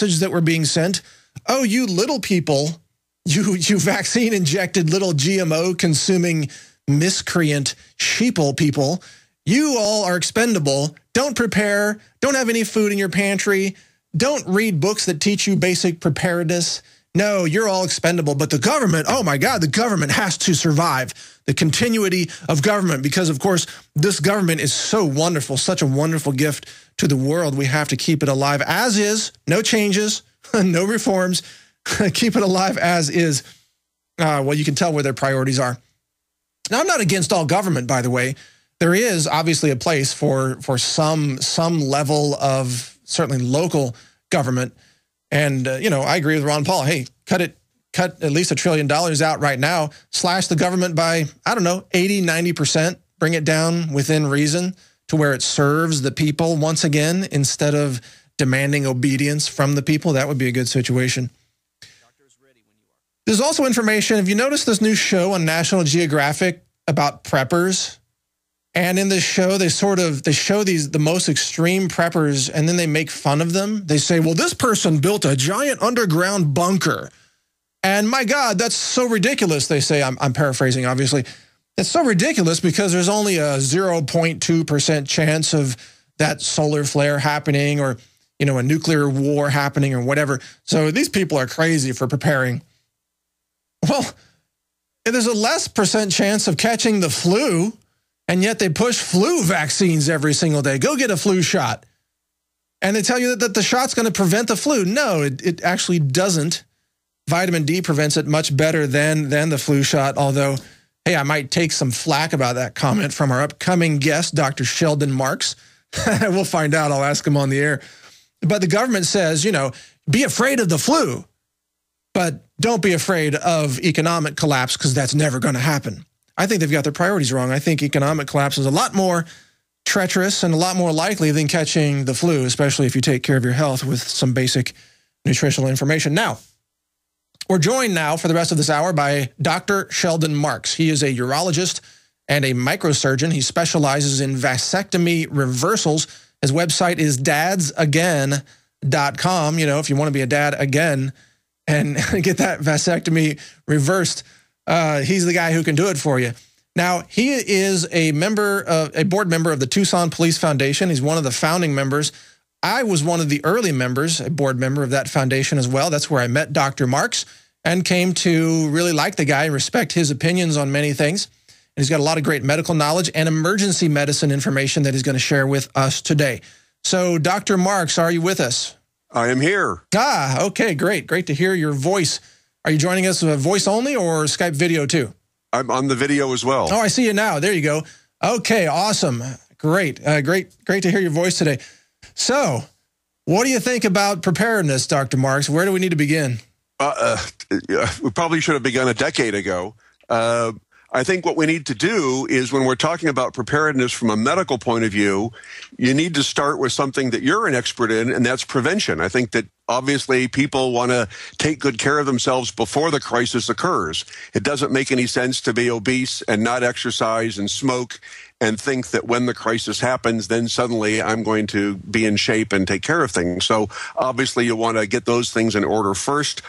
that were being sent. Oh, you little people, you you vaccine injected little GMO consuming miscreant sheeple people, you all are expendable. Don't prepare. Don't have any food in your pantry. Don't read books that teach you basic preparedness. No, you're all expendable. But the government, oh my God, the government has to survive. The continuity of government, because of course, this government is so wonderful, such a wonderful gift to the world. We have to keep it alive as is, no changes, no reforms. keep it alive as is. Uh, well, you can tell where their priorities are. Now, I'm not against all government, by the way. There is obviously a place for for some some level of certainly local government. And, uh, you know, I agree with Ron Paul. Hey, cut it, cut at least a trillion dollars out right now, slash the government by, I don't know, 80, 90%, bring it down within reason to where it serves the people once again instead of demanding obedience from the people. That would be a good situation. There's also information. Have you noticed this new show on National Geographic about preppers? And in this show, they sort of they show these the most extreme preppers, and then they make fun of them. They say, "Well, this person built a giant underground bunker," and my God, that's so ridiculous. They say, I'm, I'm paraphrasing, obviously. It's so ridiculous because there's only a 0.2 percent chance of that solar flare happening, or you know, a nuclear war happening, or whatever. So these people are crazy for preparing. Well, there's a less percent chance of catching the flu and yet they push flu vaccines every single day. Go get a flu shot. And they tell you that, the shot's going to prevent the flu. No, it, it actually doesn't. Vitamin D prevents it much better than, than the flu shot, although, hey, I might take some flack about that comment from our upcoming guest, Dr. Sheldon Marks. we'll find out. I'll ask him on the air. But the government says, you know, be afraid of the flu, but don't be afraid of economic collapse because that's never going to happen. I think they've got their priorities wrong. I think economic collapse is a lot more treacherous and a lot more likely than catching the flu, especially if you take care of your health with some basic nutritional information. Now, we're joined now for the rest of this hour by Dr. Sheldon Marks. He is a urologist and a microsurgeon. He specializes in vasectomy reversals. His website is dadsagain.com. You know, if you want to be a dad again and get that vasectomy reversed, uh, he's the guy who can do it for you. Now, he is a member, uh, a board member of the Tucson Police Foundation. He's one of the founding members. I was one of the early members, a board member of that foundation as well. That's where I met Dr. Marks and came to really like the guy and respect his opinions on many things. And he's got a lot of great medical knowledge and emergency medicine information that he's going to share with us today. So, Dr. Marks, are you with us? I am here. Ah, okay, great. Great to hear your voice. Are you joining us with voice only or Skype video too? I'm on the video as well. Oh, I see you now. There you go. Okay, awesome. Great. Uh, great, great to hear your voice today. So, what do you think about preparedness, Dr. Marks? Where do we need to begin? Uh, uh, we probably should have begun a decade ago. Uh, I think what we need to do is when we're talking about preparedness from a medical point of view, you need to start with something that you're an expert in, and that's prevention. I think that obviously people want to take good care of themselves before the crisis occurs. It doesn't make any sense to be obese and not exercise and smoke and think that when the crisis happens, then suddenly I'm going to be in shape and take care of things. So obviously you want to get those things in order first.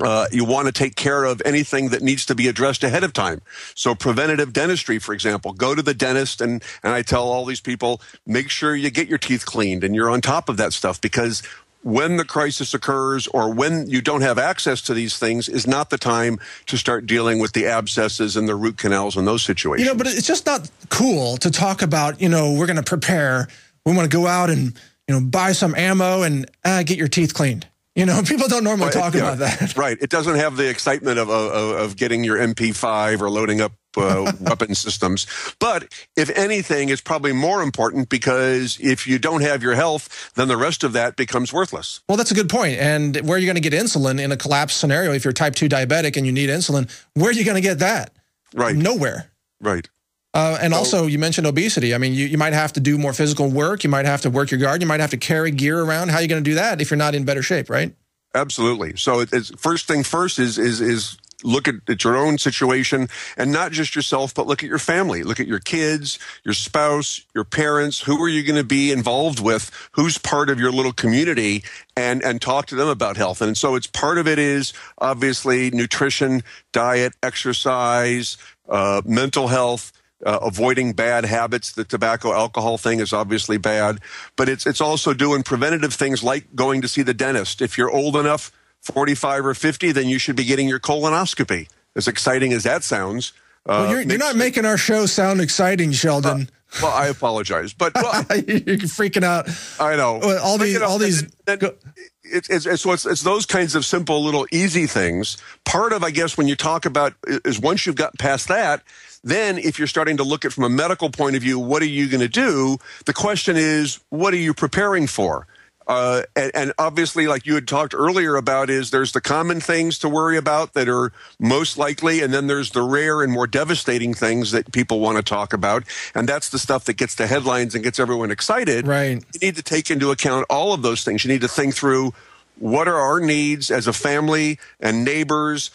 Uh, you want to take care of anything that needs to be addressed ahead of time. So preventative dentistry, for example, go to the dentist and, and I tell all these people, make sure you get your teeth cleaned and you're on top of that stuff because when the crisis occurs or when you don't have access to these things is not the time to start dealing with the abscesses and the root canals and those situations. You know, but it's just not cool to talk about, you know, we're going to prepare. We want to go out and, you know, buy some ammo and uh, get your teeth cleaned. You know, people don't normally talk about that. Right. It doesn't have the excitement of, of, of getting your MP5 or loading up uh, weapon systems. But if anything, it's probably more important because if you don't have your health, then the rest of that becomes worthless. Well, that's a good point. And where are you going to get insulin in a collapse scenario? If you're type 2 diabetic and you need insulin, where are you going to get that? Right. Nowhere. Right. Uh, and so, also, you mentioned obesity. I mean, you, you might have to do more physical work. You might have to work your garden. You might have to carry gear around. How are you going to do that if you're not in better shape, right? Absolutely. So it's first thing first is is is look at, at your own situation and not just yourself, but look at your family. Look at your kids, your spouse, your parents. Who are you going to be involved with? Who's part of your little community and, and talk to them about health. And so it's part of it is obviously nutrition, diet, exercise, uh, mental health. Uh, avoiding bad habits. The tobacco alcohol thing is obviously bad, but it's it's also doing preventative things like going to see the dentist. If you're old enough 45 or 50, then you should be getting your colonoscopy. As exciting as that sounds. Uh, well, you're, you're not making our show sound exciting, Sheldon. Uh, well, I apologize, but well, you're freaking out. I know all these, all these. it's, it's, it's, so it's, it's those kinds of simple little easy things. Part of, I guess, when you talk about is once you've got past that, then if you're starting to look at from a medical point of view, what are you going to do? The question is, what are you preparing for? Uh, and, and, obviously, like you had talked earlier about, is there's the common things to worry about that are most likely, and then there's the rare and more devastating things that people want to talk about, and that's the stuff that gets the headlines and gets everyone excited. Right. You need to take into account all of those things. You need to think through what are our needs as a family and neighbors,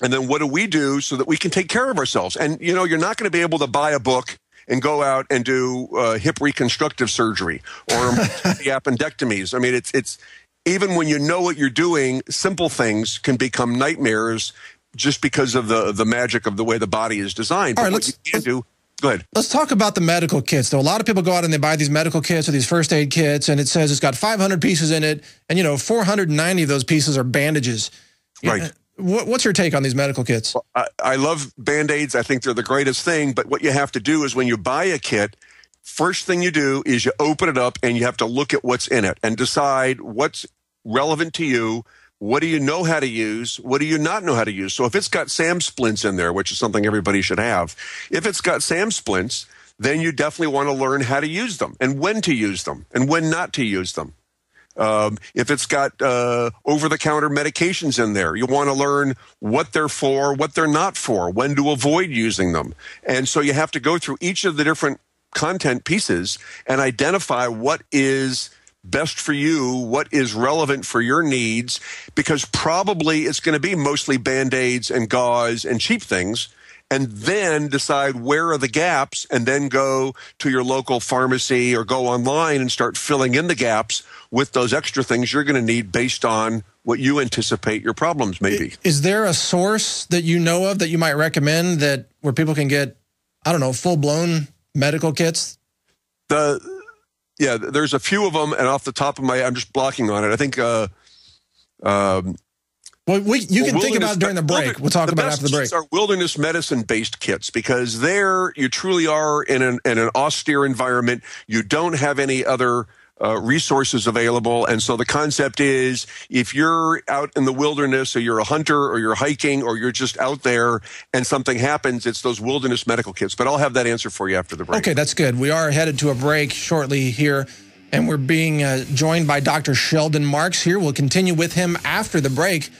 and then what do we do so that we can take care of ourselves? And you know, you're not going to be able to buy a book and go out and do uh, hip reconstructive surgery or the appendectomies. I mean, it's it's even when you know what you're doing, simple things can become nightmares just because of the the magic of the way the body is designed. All right, let's, let's, do. Go ahead. Let's talk about the medical kits. Though a lot of people go out and they buy these medical kits or these first aid kits, and it says it's got 500 pieces in it, and you know 490 of those pieces are bandages. Right. What, what's your take on these medical kits? Well, I, I love band aids. I think they're the greatest thing. But what you have to do is when you buy a kit, first thing you do is you open it up and you have to look at what's in it and decide what's relevant to you. What do you know how to use? What do you not know how to use? So if it's got SAM splints in there, which is something everybody should have, if it's got SAM splints, then you definitely want to learn how to use them and when to use them and when not to use them. Um, if it's got uh, over the counter medications in there, you want to learn what they're for, what they're not for, when to avoid using them. And so you have to go through each of the different content pieces and identify what is best for you, what is relevant for your needs, because probably it's going to be mostly band aids and gauze and cheap things and then decide where are the gaps and then go to your local pharmacy or go online and start filling in the gaps with those extra things you're going to need based on what you anticipate your problems may be. Is there a source that you know of that you might recommend that where people can get, I don't know, full blown medical kits? The yeah, there's a few of them, and off the top of my, I'm just blocking on it. I think uh, um, well, we, you can think about it during the break. We'll talk about after the break. Are wilderness medicine based kits because there you truly are in an, in an austere environment. You don't have any other uh, resources available. And so the concept is if you're out in the wilderness or you're a hunter or you're hiking or you're just out there and something happens, it's those wilderness medical kits. But I'll have that answer for you after the break. Okay, that's good. We are headed to a break shortly here. And we're being uh, joined by Dr. Sheldon Marks here. We'll continue with him after the break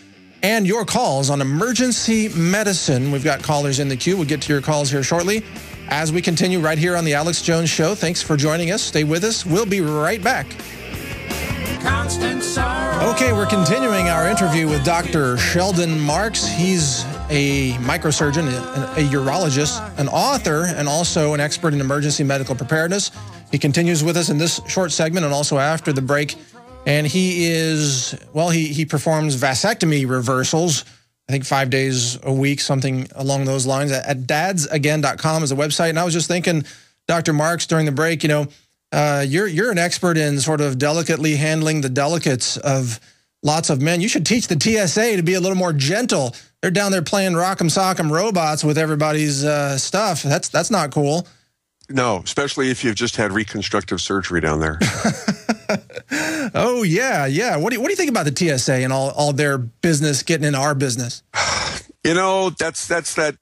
and your calls on emergency medicine. We've got callers in the queue. We'll get to your calls here shortly as we continue right here on The Alex Jones Show. Thanks for joining us. Stay with us. We'll be right back. Okay, we're continuing our interview with Dr. Sheldon Marks. He's a microsurgeon, a, a urologist, an author, and also an expert in emergency medical preparedness. He continues with us in this short segment and also after the break and he is well he he performs vasectomy reversals i think five days a week something along those lines at, at dadsagain.com is a website. And i was just thinking dr marks during the break you know uh, you're you're an expert in sort of delicately handling the delicates of lots of men. You should teach the tsa to be a little more gentle. They're down there playing rock'em sock'em robots with everybody's uh, stuff. That's that's not cool. No especially if you've just had reconstructive surgery down there oh yeah, yeah. What do you, what do you think about the TSA and all all their business getting in our business? You know, that's that's that.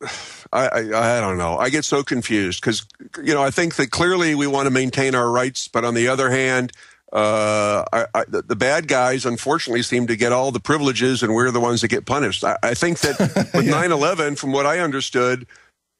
I, I, I don't know. I get so confused because you know I think that clearly we want to maintain our rights, but on the other hand, uh, I, I, the, the, bad guys unfortunately seem to get all the privileges, and we're the ones that get punished. I, I think that with yeah. 9/11, from what I understood,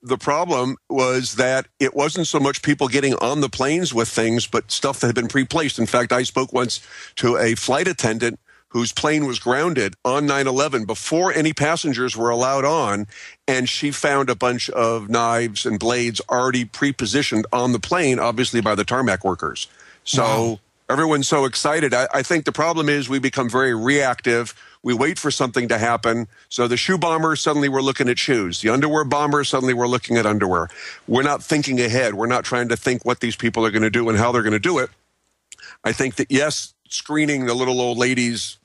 the problem was that it wasn't so much people getting on the planes with things, but stuff that had been pre-placed. In fact, I spoke once to a flight attendant whose plane was grounded on 9/11 before any passengers were allowed on, and she found a bunch of knives and blades already pre-positioned on the plane, obviously by the tarmac workers. So. Wow everyone's so excited. I, I, think the problem is we become very reactive. We wait for something to happen. So the shoe bomber, suddenly we're looking at shoes. The underwear bomber, suddenly we're looking at underwear. We're not thinking ahead. We're not trying to think what these people are going to do and how they're going to do it. I think that, yes, screening the little old ladies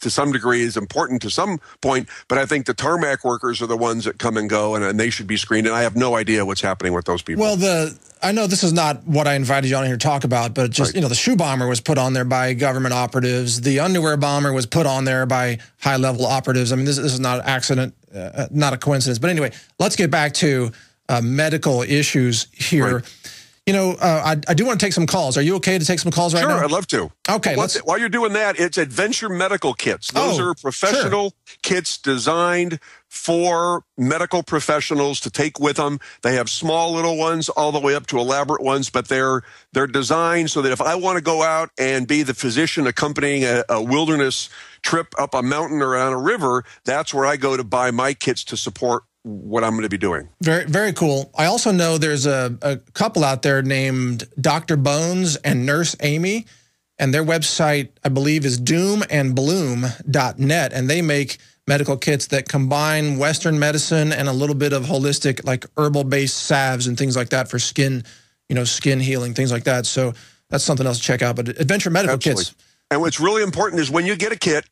to some degree is important to some point, but I think the tarmac workers are the ones that come and go, and, and, they should be screened. And I have no idea what's happening with those people. Well, the I know this is not what I invited you on here to talk about, but just right. you know, the shoe bomber was put on there by government operatives. The underwear bomber was put on there by high level operatives. I mean, this, this is not an accident, uh, not a coincidence. But anyway, let's get back to uh, medical issues here. Right. You know, uh, I, I, do want to take some calls. Are you okay to take some calls right sure, now? Sure, I'd love to. Okay. While you're doing that, it's Adventure Medical Kits. Those oh, are professional sure. kits designed for medical professionals to take with them. They have small little ones all the way up to elaborate ones, but they're they're designed so that if I want to go out and be the physician accompanying a, a wilderness trip up a mountain or on a river, that's where I go to buy my kits to support what I'm going to be doing. Very, very cool. I also know there's a, a couple out there named Dr. Bones and Nurse Amy, and their website, I believe, is doomandbloom.net, and they make medical kits that combine Western medicine and a little bit of holistic, like herbal-based salves and things like that for skin, you know, skin healing, things like that. So that's something else to check out. But Adventure Medical Absolutely. Kits. And what's really important is when you get a kit,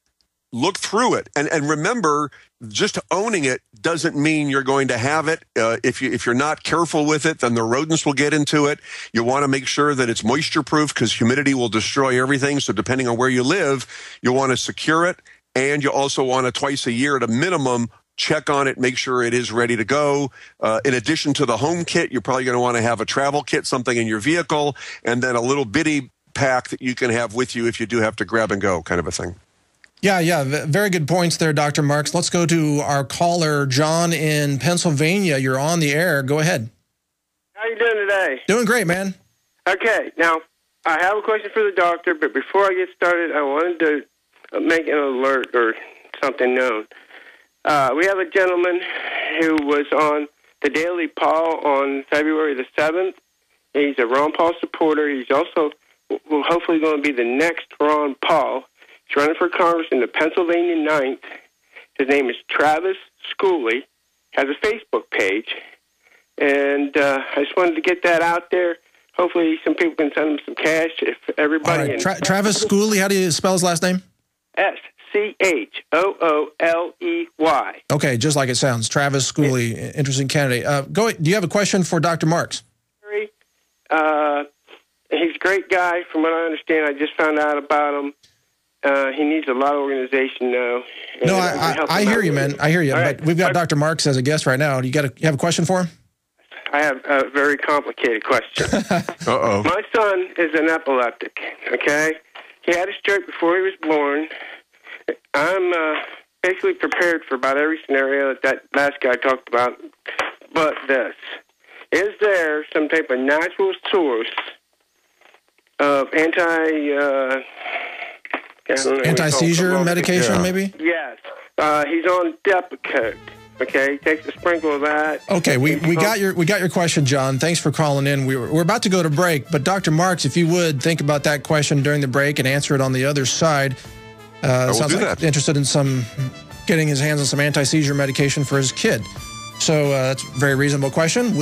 look through it. And, and remember just owning it doesn't mean you're going to have it. Uh, if you if you're not careful with it then the rodents will get into it. You want to make sure that it's moisture proof because humidity will destroy everything. So depending on where you live you want to secure it. And you also want to twice a year at a minimum check on it make sure it is ready to go. Uh, in addition to the home kit you're probably going to want to have a travel kit something in your vehicle and then a little bitty pack that you can have with you if you do have to grab and go kind of a thing yeah, yeah, very good points there, Dr. Marks. Let's go to our caller, John in Pennsylvania. You're on the air. Go ahead. How you doing today? Doing great, man. Okay, now I have a question for the doctor, but before I get started, I wanted to make an alert or something known. Uh, we have a gentleman who was on the Daily Paul on February the 7th. He's a Ron Paul supporter. He's also well, hopefully going to be the next Ron Paul. He's running for Congress in the Pennsylvania 9th. His name is Travis Schooley. Has a Facebook page. And uh, I just wanted to get that out there. Hopefully, some people can send him some cash. If everybody. Right. Tra Travis Schooley, how do you spell his last name? S C H O O L E Y. Okay, just like it sounds. Travis Schooley, interesting candidate. Uh, go. Do you have a question for Dr. Marks? Uh, he's a great guy. From what I understand, I just found out about him. Uh, he needs a lot of organization now. No, I, I, I hear you, man. I hear you. All but right. we've got Dr. Marks as a guest right now. You got a, you have a question for him? I have a very complicated question. Uh-oh. My son is an epileptic, okay? He had a stroke before he was born. I'm uh, basically prepared for about every scenario that that last guy talked about, but this. Is there some type of natural source of anti... Uh, Anti-seizure medication, yeah. maybe? Yes. Uh, he's on Depakote. Okay, takes a sprinkle of that. Okay, we, we got your we got your question, John. Thanks for calling in. We were, we're about to go to break, but Dr. Marks, if you would think about that question during the break and answer it on the other side. Uh, sounds like that. interested in some getting his hands on some anti-seizure medication for his kid. So uh, that's a very reasonable question.